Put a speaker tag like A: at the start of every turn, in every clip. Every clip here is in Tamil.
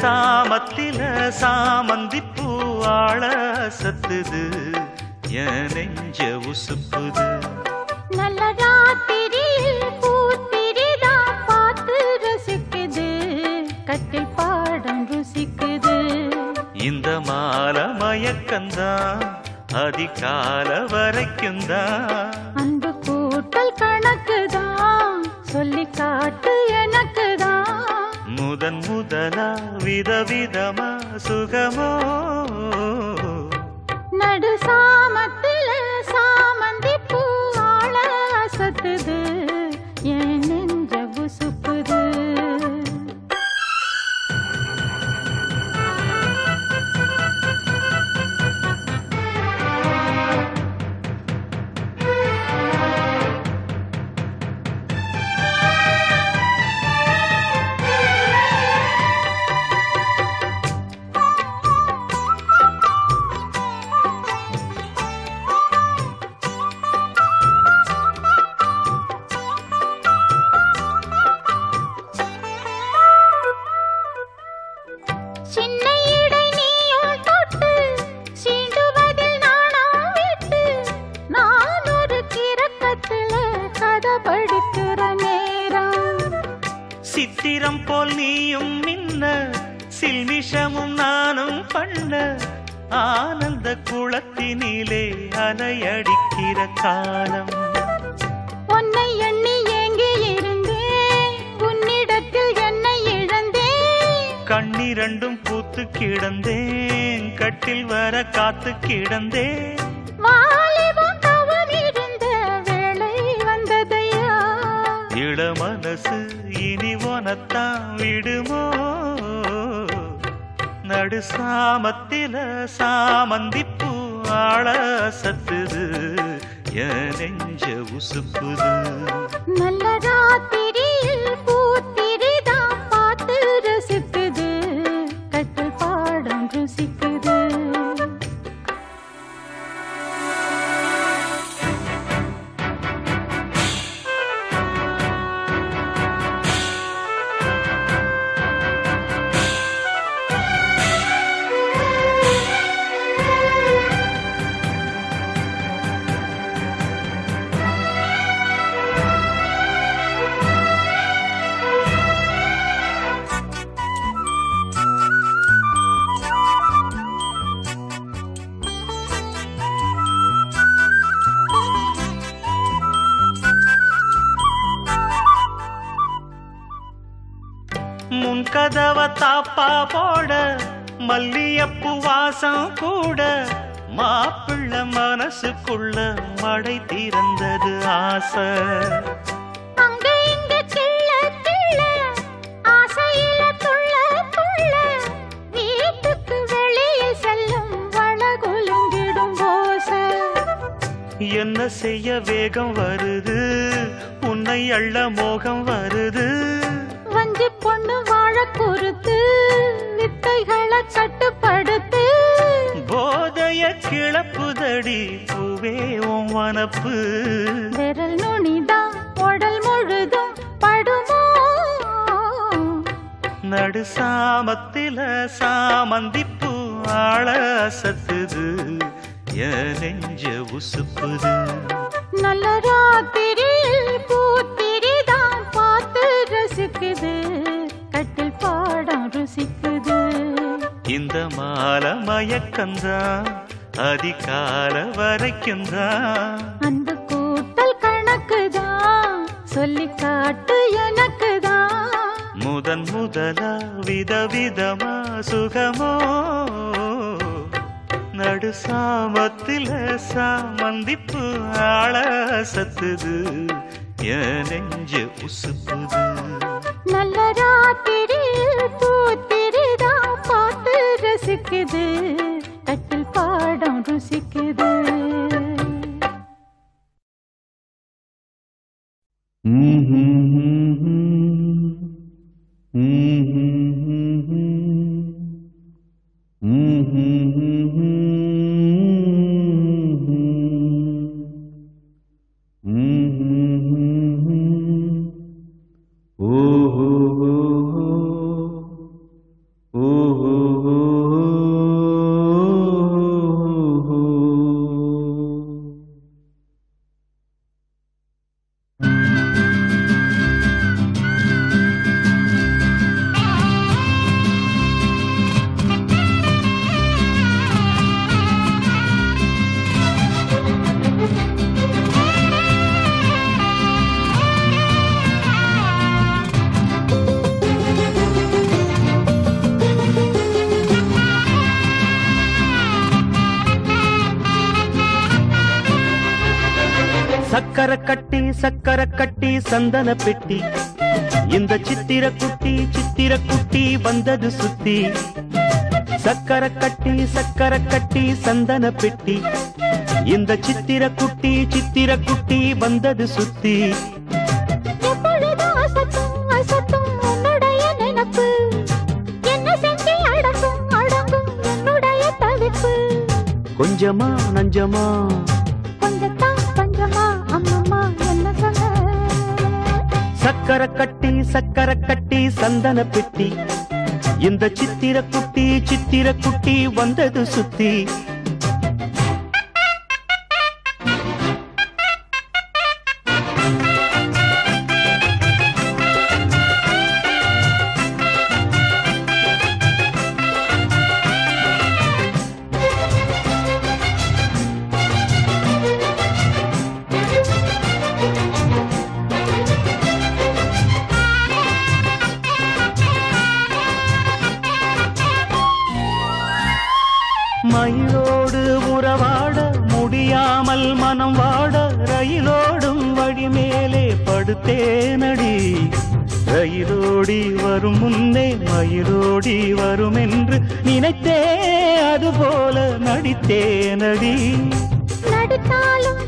A: சாமத்தில சாமந்தி பூவாழ சத்துது என் நெஞ்ச உசுப்புது.
B: நல்ல ராத்திரியில் பூத்திரிதான் பார்த்து ரசிக்குது கட்டில் பாடம் ருசிக்குது.
A: இந்த மால மயக்கந்தான் அதிகால வரைக்கும் தான் விதவிதமா சுகமோ சித்திரம் போல் நீயும் மின்ன சில்மிஷமும் நானும் பண்ண ஆனந்த குளத்தினிலே அலையடிக்கிற காலம்.
B: உன்னை எண்ணி ஏங்கி இருந்தேன் உன்னிடத்தில் என்னை இழந்தேன்.
A: கண்ணிரண்டும் பூத்து கிடந்தேன் கட்டில் வர காத்து கிடந்தேன்.
B: இருந்த
A: இள மனசு இனி உனத்தான் விடுமோ? நடு சாமத்தில சாமந்திப்பூ ஆள சத்துது என் நெஞ்ச உசுப்புது.
B: நல்ல ராத்திரியில்
A: என்ன செய்ய வேகம் வருது? உன்னை அள்ள மோகம் வருது.
B: வஞ்சி பொண்ணு வாழ பொறுத்து வித்தைகளை கட்டுப்படுத்து
A: போதைய கிளப்புதடி பூவே உன் வனப்பு.
B: விரல் நுனிதான் உடல் முழுதும் படுமோ?
A: நடு சாமத்தில சாமந்திப்பூ ஆள சத்துது என் நெஞ்ச உசுப்புது.
B: நல்ல ராத்திரியில் பூத்திரிதான் பார்த்து ரசிக்குது கட்டில் பாடம் ருசிக்குது.
A: இந்த மால மயக்கந்தான் அதிகால வரைக்கும் தான்
B: அந்த கூட்டல் கணக்குதான். சொல்லி காட்டு எனக்குதான்.
A: முதன் முதலா விதவிதமா சுகமோ? நடு சாமத்தில சாமந்திப்பு ஆள சத்துது. என் நெஞ்ச உசுப்புது
B: நல்ல ராத்திரியில் பூத்திரிதான் பார்த்து ரசிக்குது. கட்டில் பாடம் ருசிக்குது.
A: ஓ சந்தன பெட்டி. இந்த சித்திர குட்டி சித்திர குட்டி வந்தது சுத்தி. சக்கர கட்டி சக்கர கட்டி சந்தன பெட்டி. இந்த சித்திர குட்டி சித்திர குட்டி வந்தது சுத்தி.
B: எப்பொழுதும் அசத்தும்
A: சக்கர கட்டி சக்கர கட்டி சந்தன பெட்டி இந்த சித்திர குட்டி சித்திர குட்டி வந்தது சுத்தி. மயிலோடு உறவாட முடியாமல் மனம் வாட ரயிலோடும் வழி மேலே படுத்தேனடி. ரயிலோடி வரும் முன்னே மயிலோடி வரும் என்று நினைத்தே அதுபோல நடித்தேனடி.
B: நடித்தாலும்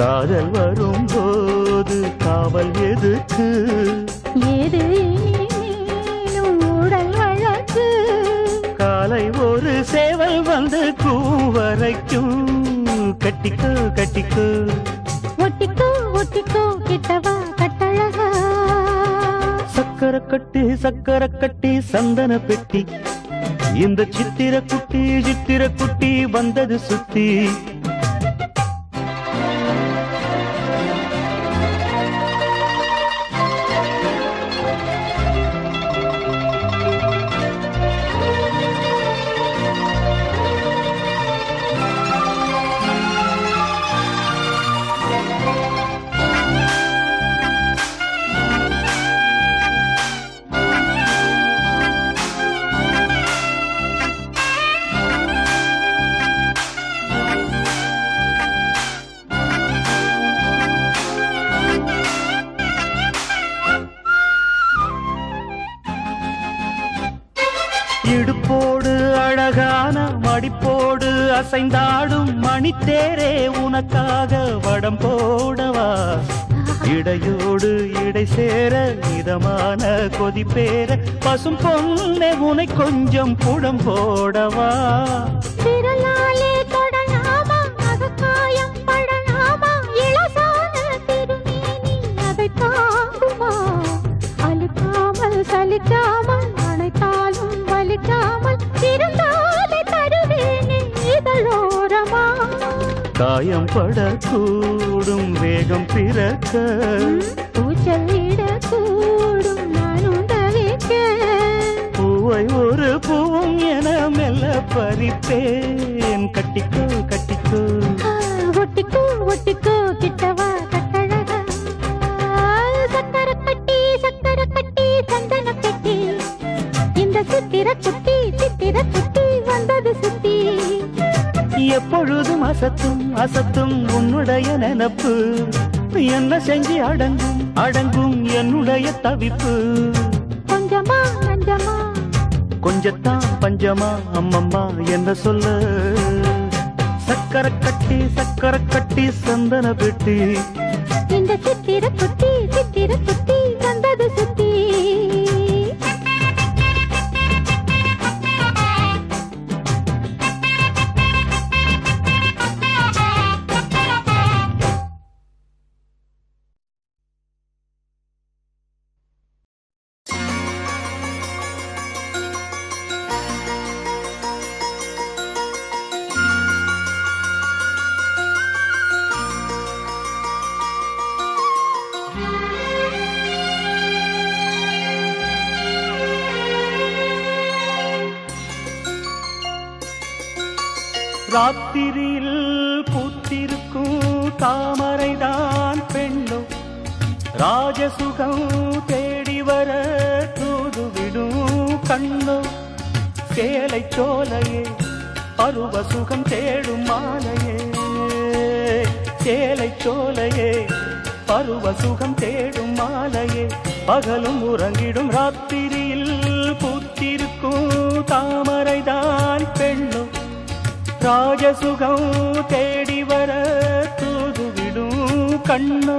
A: காதல் வரும்போது காவல் எதுக்கு?
B: ஏது உடல் வழக்கு.
A: காலை ஒரு சேவல் வந்து கூவரைக்கும் கட்டிக்கோ கட்டிக்கோ.
B: ஒட்டிக்கோ ஒட்டிக்கோ கிட்டவா கட்டழகா?
A: சக்கர கட்டி சக்கர கட்டி சந்தன பெட்டி. இந்த சித்திர குட்டி சித்திர குட்டி வந்தது சுத்தி. இடுப்போடு அழகான மடிப்போடு அசைந்தாடும் மணித்தேரே உனக்காக வடம் போடவா? இடையோடு இடை சேர இதமான கொதிப்பேர பசும் பொண்ணே உனை கொஞ்சம் புடம் போடவா?
B: விரலாலே
A: காயம் படக்கூடும் வேகம் பிறக்க. பூவை ஒரு பூவும் என மெல்ல பறிப்பேன். கட்டிக்கோ கட்டிக்கோ.
B: ஒட்டிக்கோ ஒட்டிக்கோ.
A: எப்பொழுதும் அசத்தும் அசத்தும் உன்னுடைய நினப்பு. என்ன செஞ்சு அடங்கும் அடங்கும் என்னுடைய தவிப்பு.
B: கொஞ்சமா நஞ்சமா.
A: கொஞ்சத்தான் பஞ்சமா அம்மம்மா என்ன சொல்ல? சக்கர கட்டி சக்கர கட்டி சந்தன பெட்டி. ராத்திரியில் பூத்திருக்கும் தாமரைதான் பெண்ணும் ராஜசுகம் தேடி வர தூதுவிடும் கண்ணும் சேலை சோலையே பருவ சுகம் தேடும் மாலையே. சேலை சோலையே பருவ சுகம் தேடும் மாலையே. பகலும் உறங்கிடும் ராத்திரியில் பூத்திருக்கும் தாமரைதான் ராஜசுகம் தேடி வர தூதுவிடும் கண்ணோ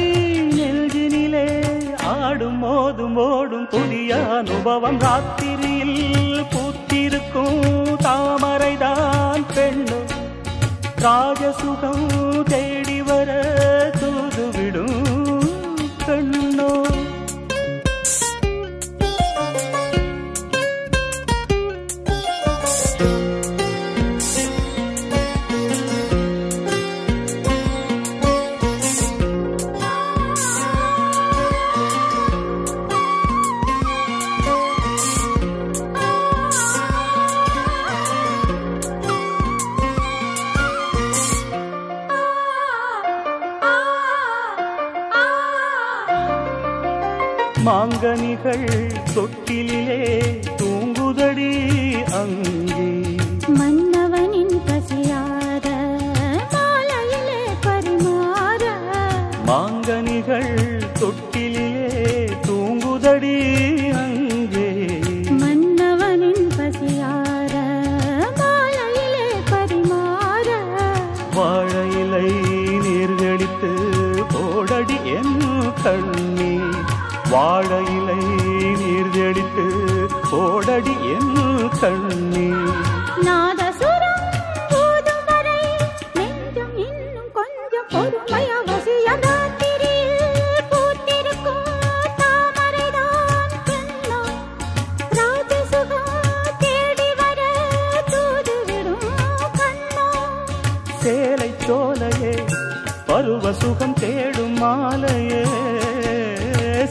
A: போதும் ஓடும் புதிய அனுபவம் ராத்திரியில் பூத்திருக்கும் தாமரைதான் பெண்ணும் ராஜசுகம் தேடி வர தூதுவிடும் சேலை சோலையே பருவ சுகம் தேடும் மாலையே.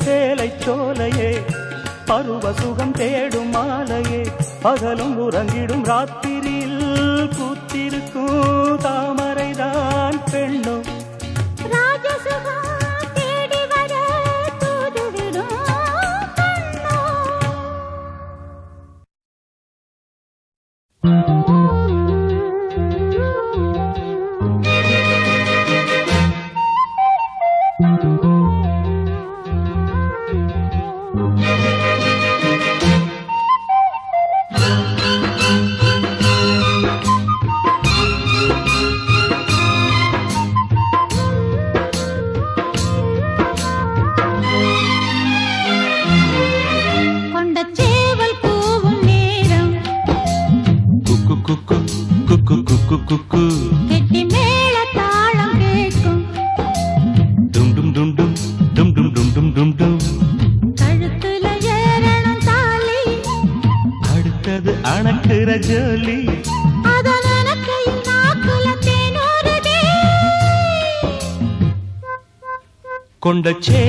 A: சேலை சோலையே பருவ சுகம் தேடும் மாலையே. பகலும் உறங்கிடும் ராத்திரியில் பூத்திருக்கும்
B: தான்
A: the chair.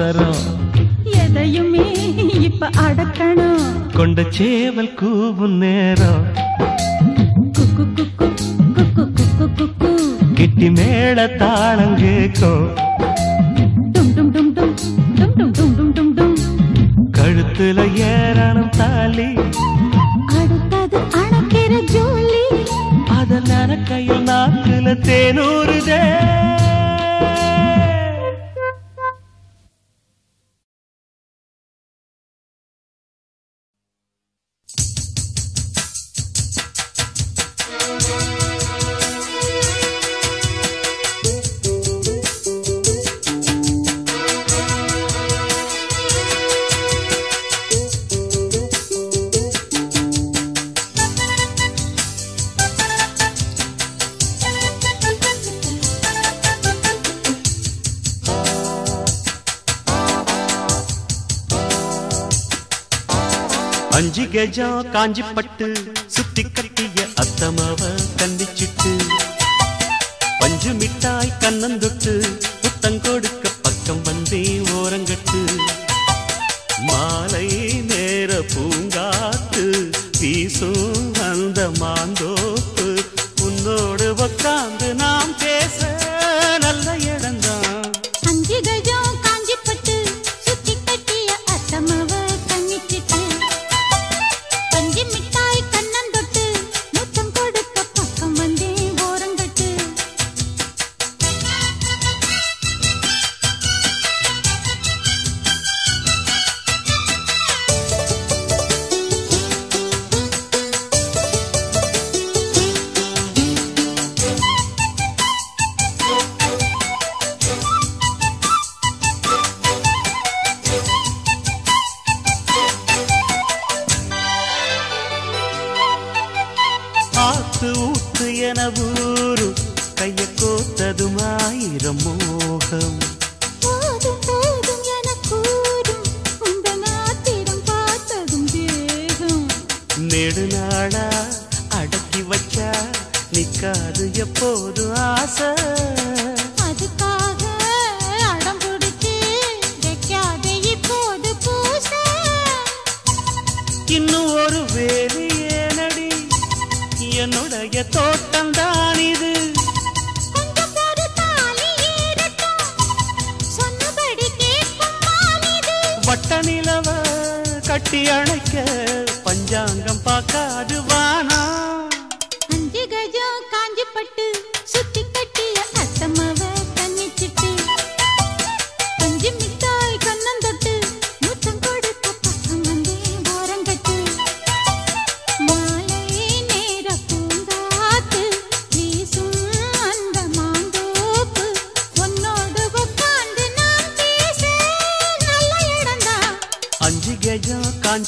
A: அவசரம்
B: எதையுமே இப்ப அடக்கணும்.
A: கொண்ட சேவல் கூவுன்னு காஞ்சிப்பட்டு சுத்தி கட்டிய அத்தமாவ கண்டிச்சிட்டு பஞ்சு மிட்டாய் கண்ணந்தொட்டு புத்தங்கொடுக்க பக்கம் வந்தே ஓரங்கட்டு மாலை நேர பூங்காத்து வீசும் அந்த மாந்தோப்பு உன்னோடு உக்காந்து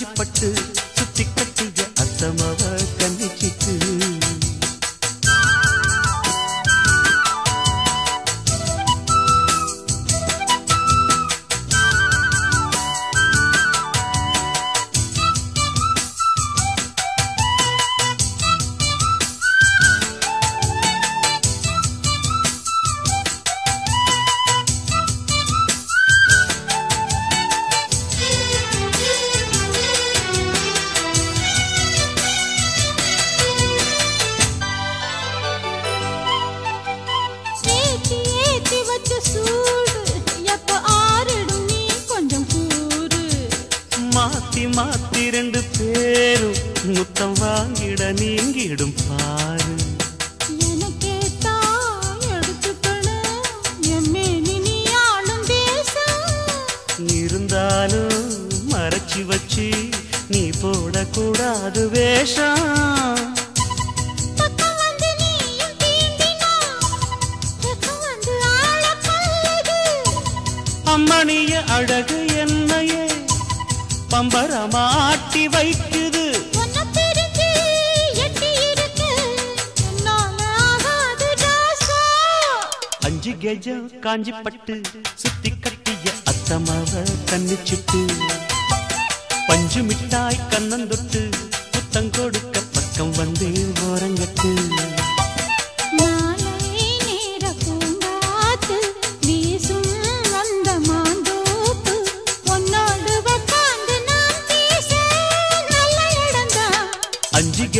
B: पट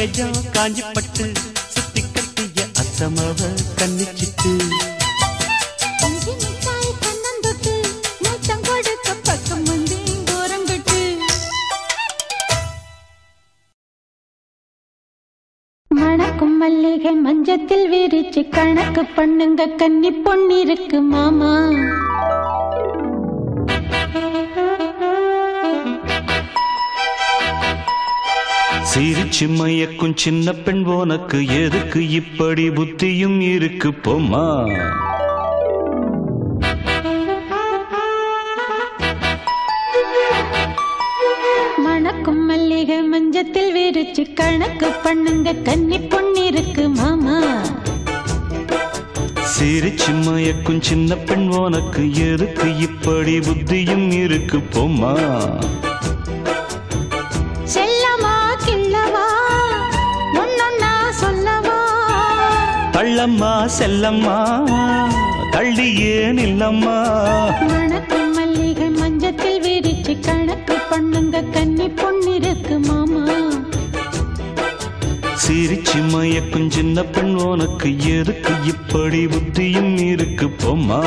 B: கட்டியையா காஞ்சிப்பட்டு சுத்தி கட்டிய அத்தமவ கண்ணிச்சிட்டு. மல்லிகை மஞ்சத்தில் விரிச்சு கணக்கு பண்ணுங்க கன்னி பொண்ணிருக்கு மாமா.
A: சிரிச்சு மயக்கும் சின்ன பெண் உனக்கு எதுக்கு இப்படி புத்தியும் இருக்கு பொம்மா?
B: மணக்கும் மல்லிகை மஞ்சத்தில் விரிச்சு கணக்கு பண்ணுங்க கன்னி பொண்ணிருக்கு மாமா.
A: சிரிச்சு மயக்கும் சின்ன பெண் உனக்கு எதுக்கு இப்படி புத்தியும் இருக்கு
B: பொம்மா?
A: கள்ளம்மா செல்லம்மா.
B: தள்ளி
A: ஏன் இல்லம்மா?
B: வணக்கம் மல்லிகை மஞ்சத்தில் விரிச்சு கணக்கு பண்ணுங்க கன்னி
A: பொண்ணு இருக்கு
B: மாமா.
A: சிரிச்சு மயக்கும் சின்ன பெண் உனக்கு எதுக்கு? இப்படி புத்தியும் இருக்கு போம்மா.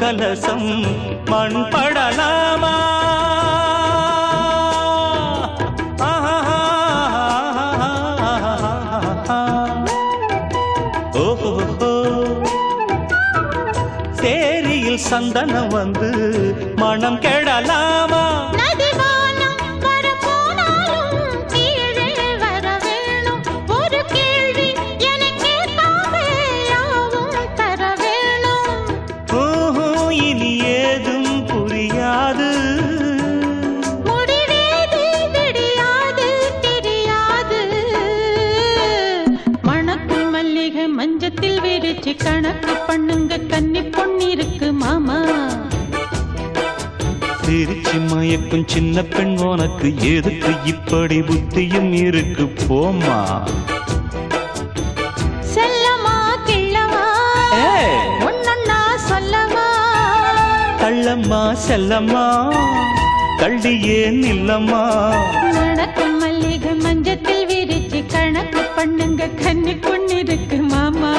A: கலசம் மண் படலாமா சேரியில் சந்தனம் வந்து இருக்கும் சின்ன பெண் உனக்கு எதுக்கு? இப்படி புத்தியும் இருக்கு போமா
B: செல்லமா
A: கிள்ளமா
B: ஒன்னொன்னா சொல்லமா
A: கள்ளம்மா செல்லம்மா. கள்ளி ஏன் இல்லம்மா
B: நடக்கும் மல்லிகை மஞ்சத்தில் விரிச்சு கணக்கு பண்ணுங்க கன்னி பொண்ணு மாமா.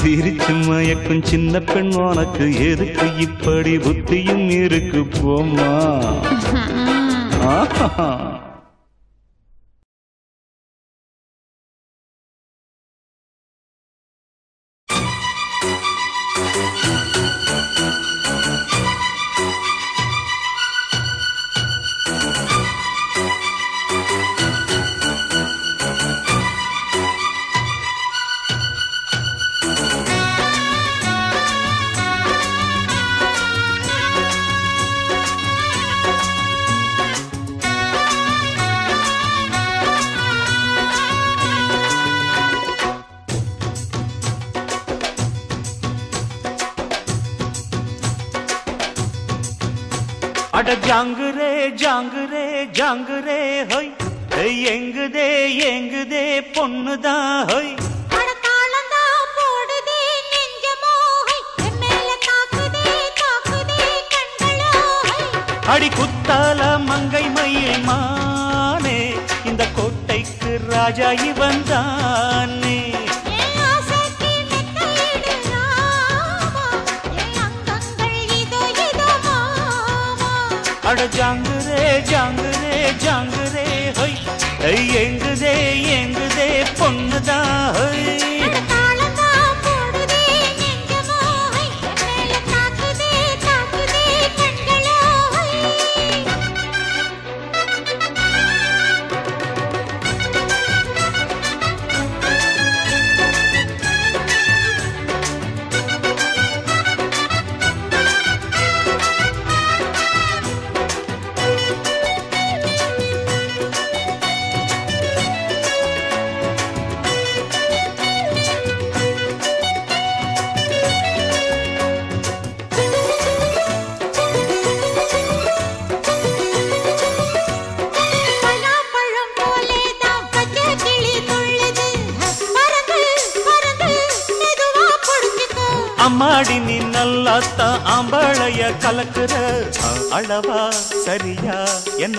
A: சிரிச்சு மயக்கும் சின்ன பெண் உனக்கு எதுக்கு இப்படி புத்தியும் இருக்கு போமா ஆஹா. जंग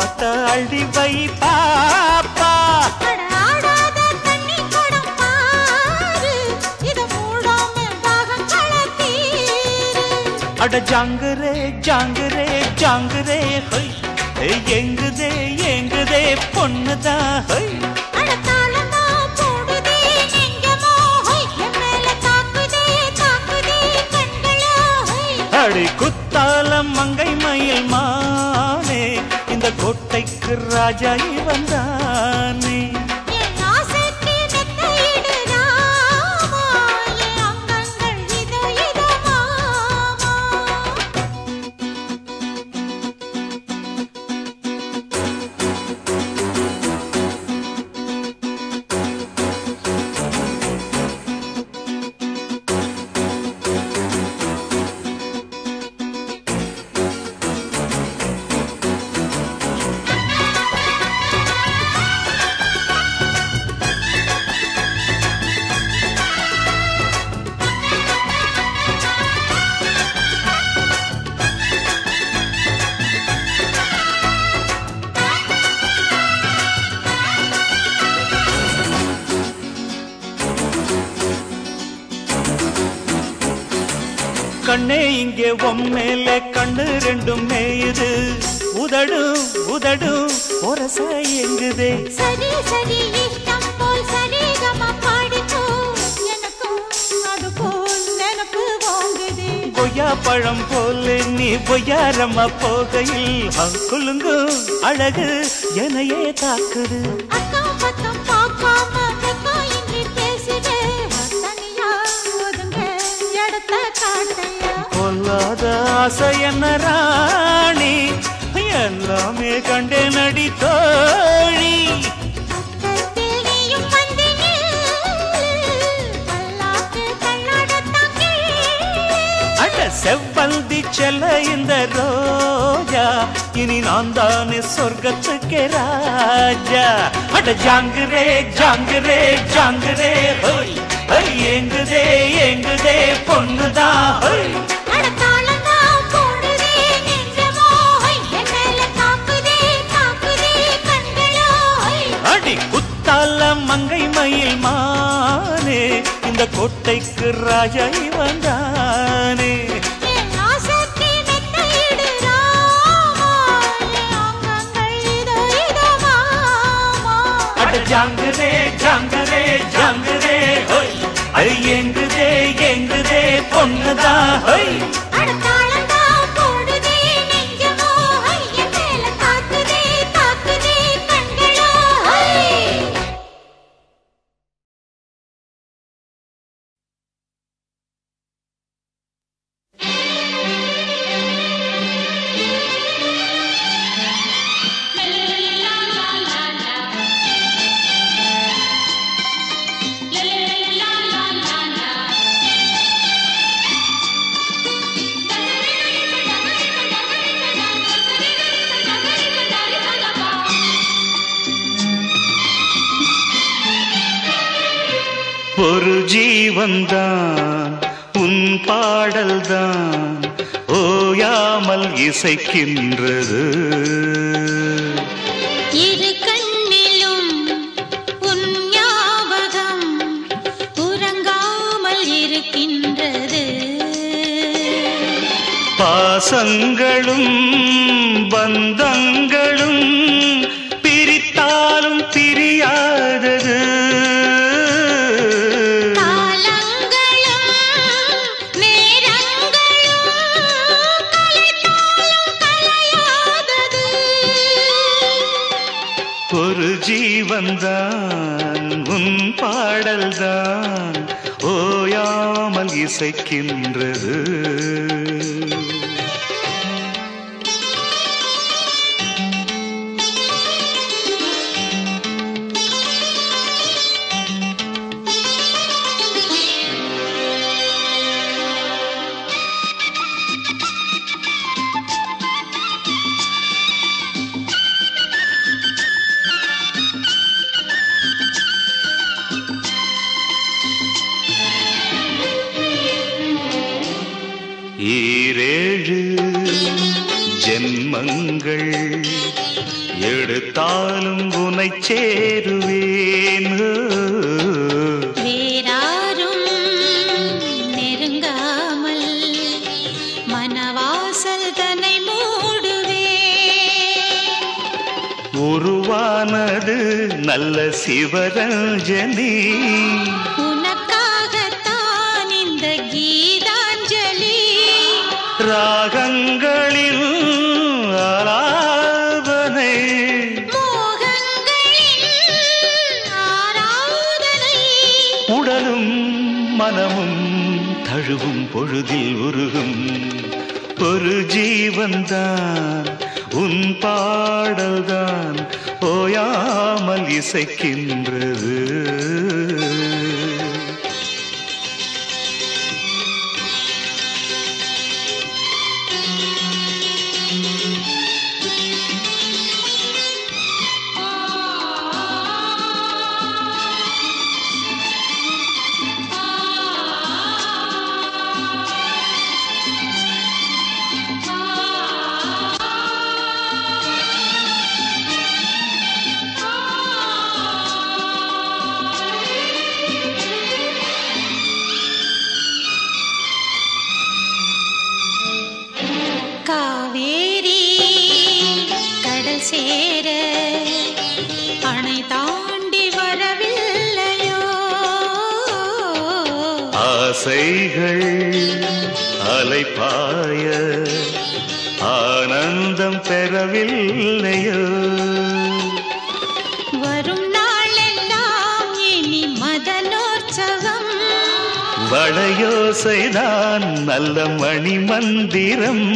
A: சாப்பாட்ட அள்ளி வை பாப்பா.
B: அட
A: ஜாங்குரே ஜாங்குரே ஜாங்குரே ஹொய் எங்குதே எங்குதே பொண்ணுதான் ஹொய்
B: அட தாளமா போடுதே நெஞ்சமோ ஹொய்
A: கோட்டைக்கு ராஜா வந்தானே உம்மேல கண்ணு ரெண்டும் மேயுது. உதடு உதடு ஒரச எங்குதே?
B: சரி சரி இஷ்டம் போல் சரிகம பாடிக்கோ. எனக்கும் அது போல் நினப்பு வாங்குதே.
A: கொய்யா பழம் போல நீ பொய்யாரம்மா போகையில் குலுங்கு அழகு எனையே தாக்குது. ஆசை என்ன ராணி? எல்லாமே கண்டே நடி தோழி. செவ்வந்தி செல்ல இந்த ரோஜா இனி நான் தானே சொர்க்கத்துக்கே ராஜா. அட ஜாங்குரே ஜாங்குரே ஜாங்குரே ஹோய் ஏங்குதே ஏங்குதே பொண்ணுதான் ஹோய். குத்தால மங்கை மயில் மானே இந்த கோட்டைக்கு ராஜா வந்தானே ஜாங்குதே ஜாங்குதே ஜாங்குதே ஹோய். ஐ எங்குதே எங்குதே பொண்ணுதான் ஹோய். இசைக்கின்றது.
B: இரு கண்ணிலும் உன் ஞாபகம் உறங்காமல் இருக்கின்றது.
A: பாசங்களும் பாடல்தான் ஓயாமல் இசைக்கின்றது. சேருவேனோ.
B: வேறாரும் நெருங்காமல் மனவாசல் தன்னை மூடுவே
A: உருவானது நல்ல சிவரஞ்சனி. மனதில் உருகும் ஒரு ஜீவன்தான் உன் பாடல்தான் ஓயாமல் இசைக்கின்றது. நல்ல மந்திரம்.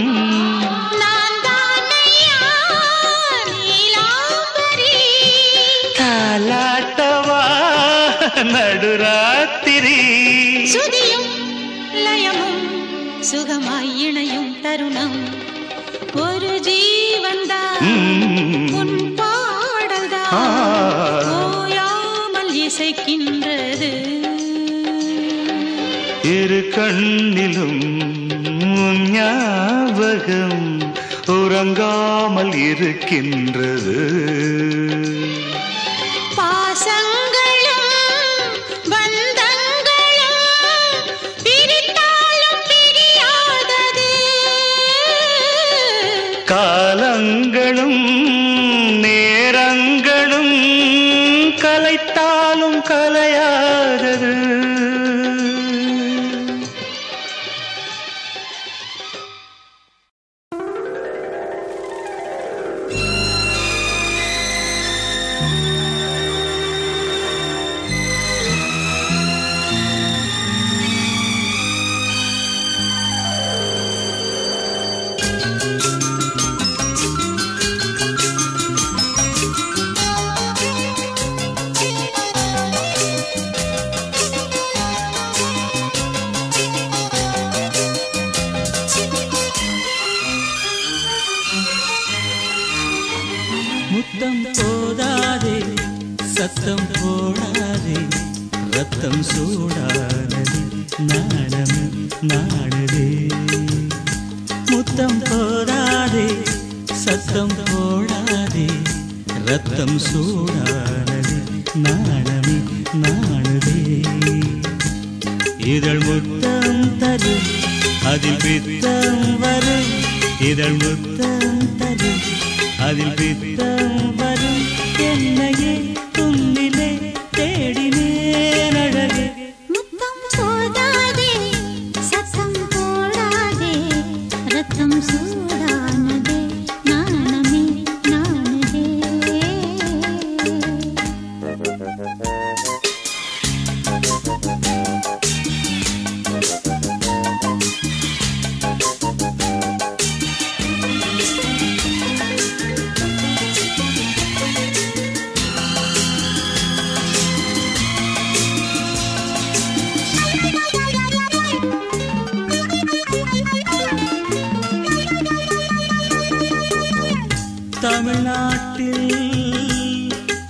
C: தமிழ்நாட்டில்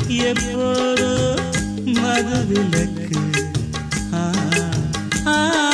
C: எப்போதோ மதுவிலக்கு. ஆ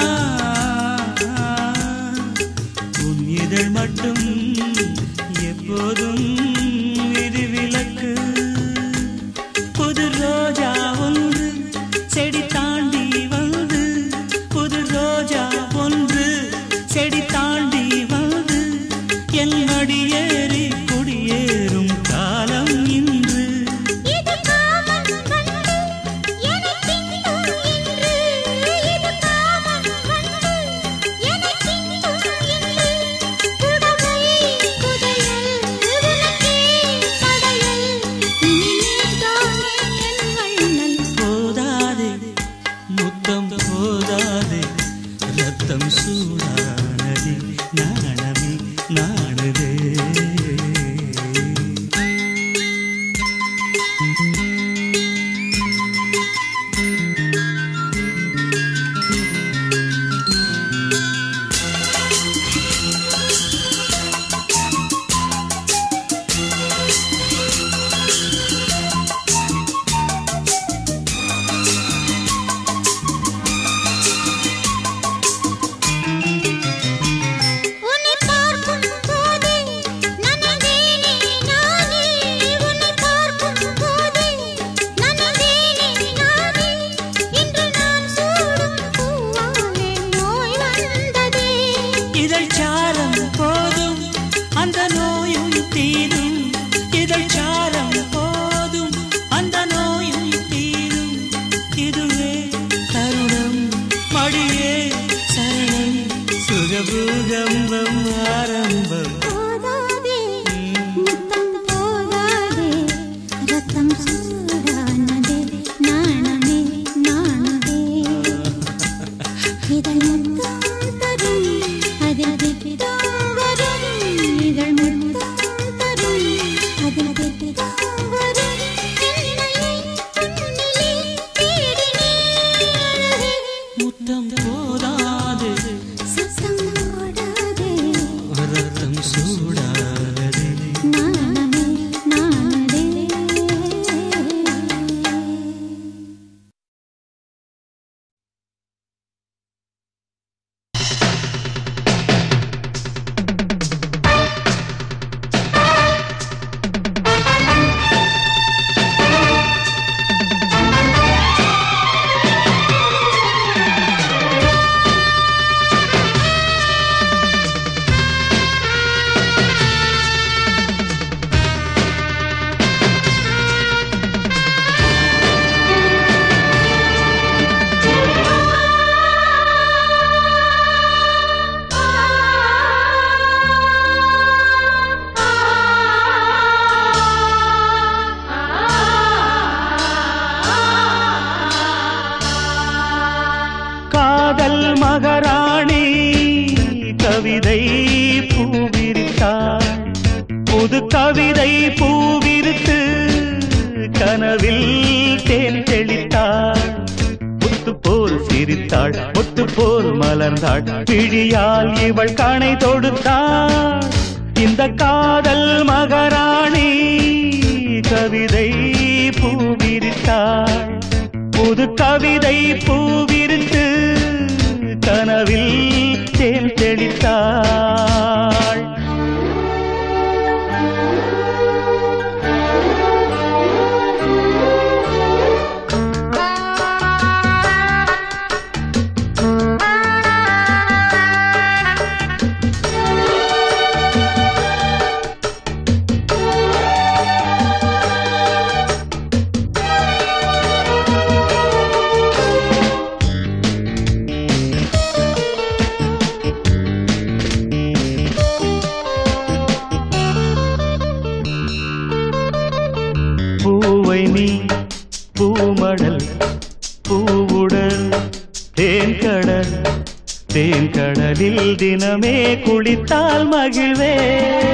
A: தேன் தெளித்தாள் முத்து போல் சிரித்தாள் முத்து போல் மலர்ந்தாள். பிழியால் இவள் கணை தொடுத்தாள். இந்த காதல் மகாராணி கவிதை பூவிரித்தாள் புது கவிதை பூவிரித்து கனவில் தேன் தெளித்தாள். தினம் தினமே குளித்தால் மகிழ்வே.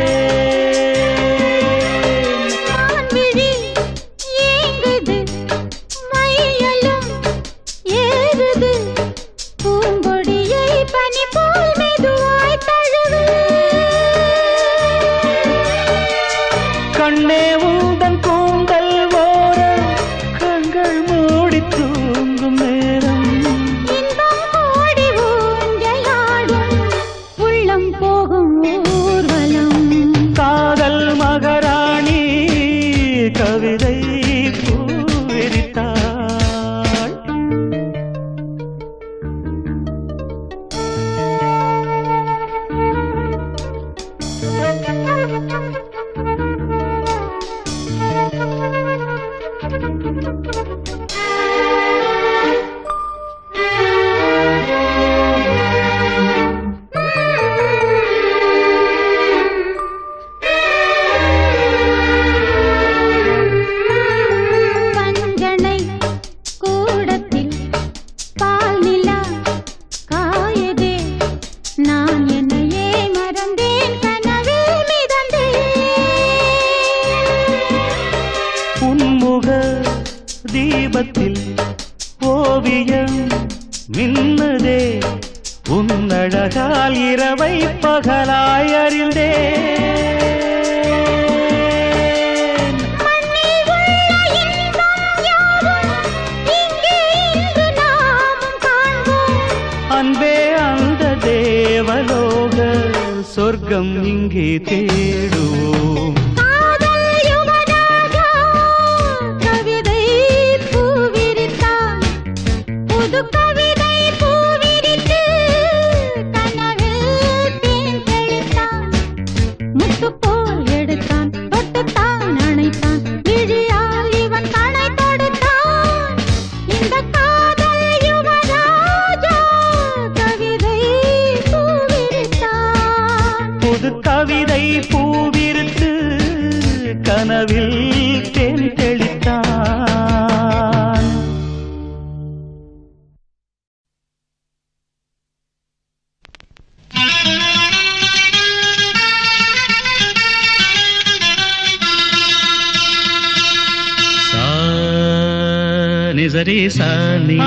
B: సరే సాని.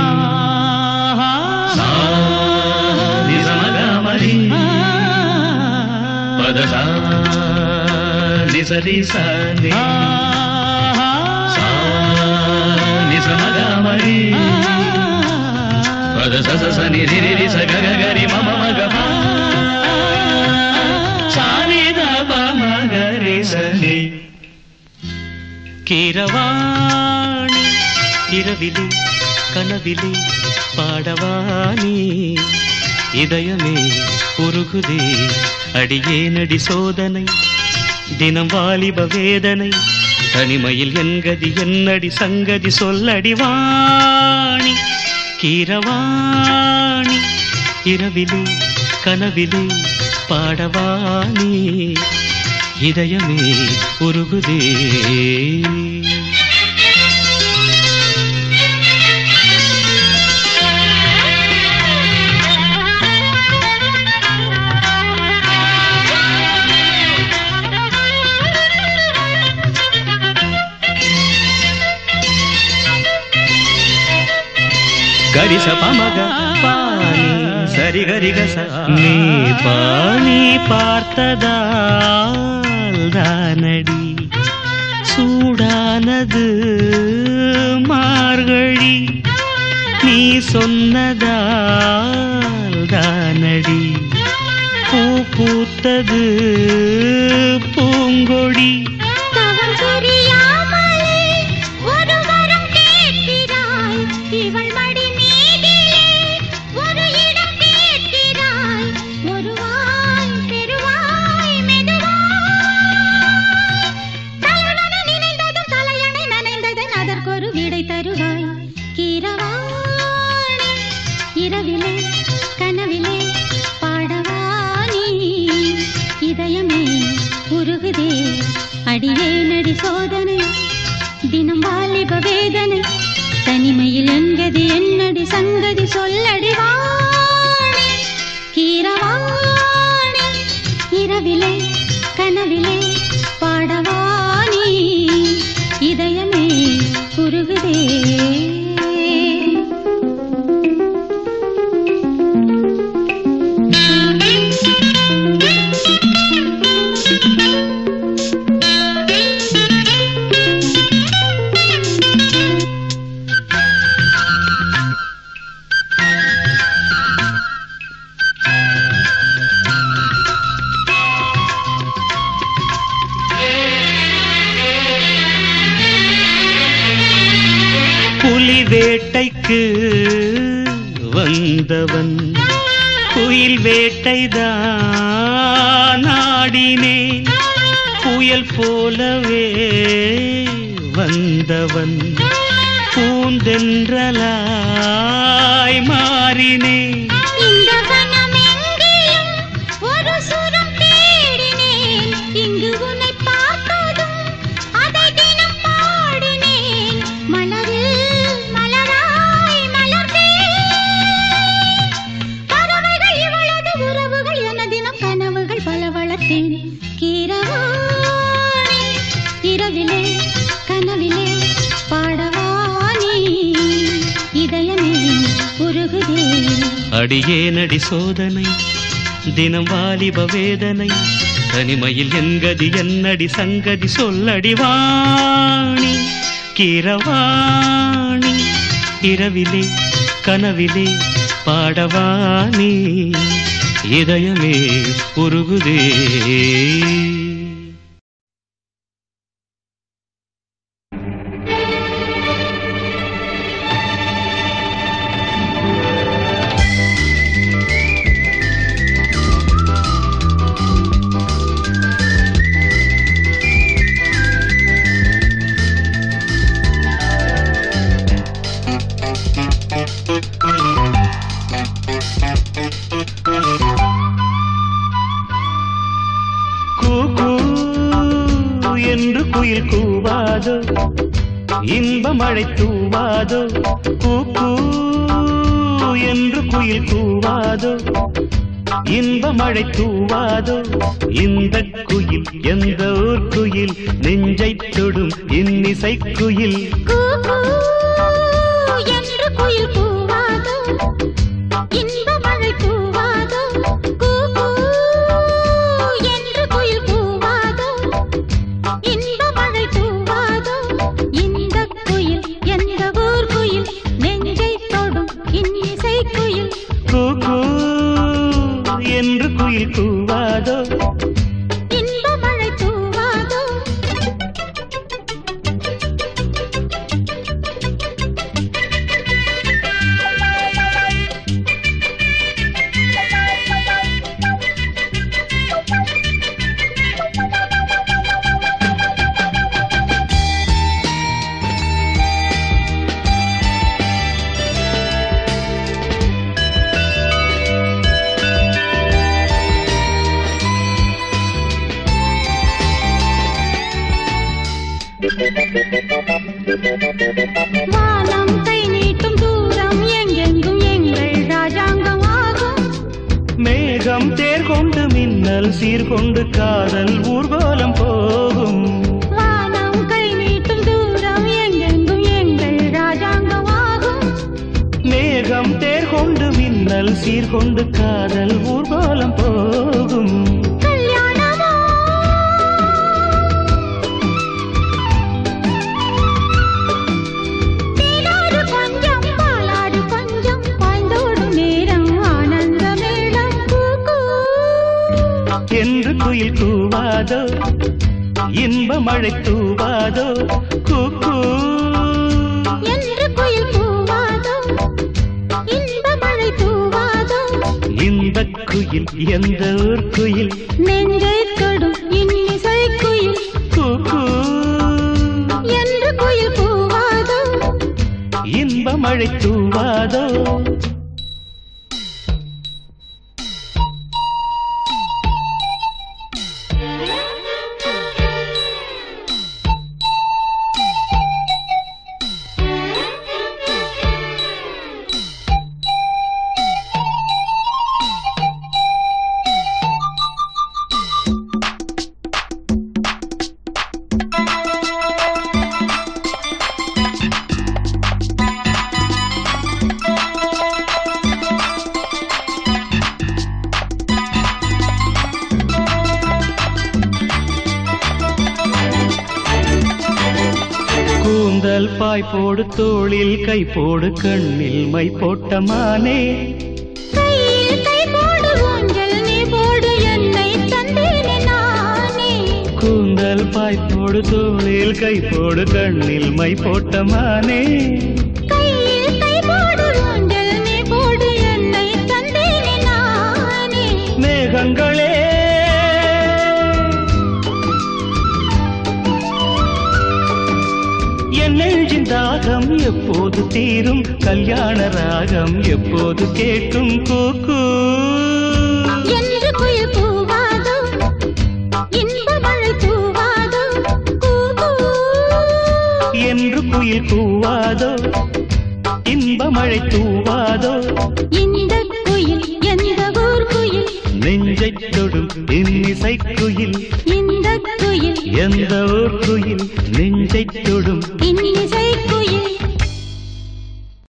B: మరి సాని సరే సాని. సమగామరి స సని గరి మమ మగ సాని ద మగ సని కీరవా இரவிலே கனவிலே பாடவானே இதயமே உருகுதே அடியே நடி சோதனை தினம் வாலிப வேதனை தனிமையில் என்கதி என்னடி சங்கதி சொல்லடி வாணி கீரவாணி இரவிலே கனவிலே பாடவானே இதயமே உருகுதே. గరిస పమగ పాని సరి గరి గస நீ பாணி பார்த்ததால் தானடி சூடானது மார்கழி நீ சொன்னதால் தானடி பூ பூத்தது பூங்கொடி
A: அடியே சோதனை தினம் வாலிப வேதனை தனிமையில் எங்கதி என்னடி சங்கதி சொல்லடி வாணி கிரவாணி இரவிலே கனவிலே பாடவாணி இதயமே உருகுதே.
D: மழை தூவாதோ. பூவாதோ மழை தூவாதோ?
A: போடு கண்ணில் மை போட்ட மானே. கூந்தல் பாய் போடு தோளில் கை போடு கண்ணில் மை போட்ட கடன் எப்போது தீரும் கல்யாண ராகம்? எப்போது கேட்கும் கூக்கு? என்று குயில் கூவாதோ இன்ப மழை தூவாதோ
B: இந்த குயில் எந்த ஊர் குயில்?
A: நெஞ்சை தொடும் இன்னிசை குயில்.
B: இந்த குயில்
A: எந்த ஊர் குயில்? நெஞ்சை தொடும்
B: இன்னிசை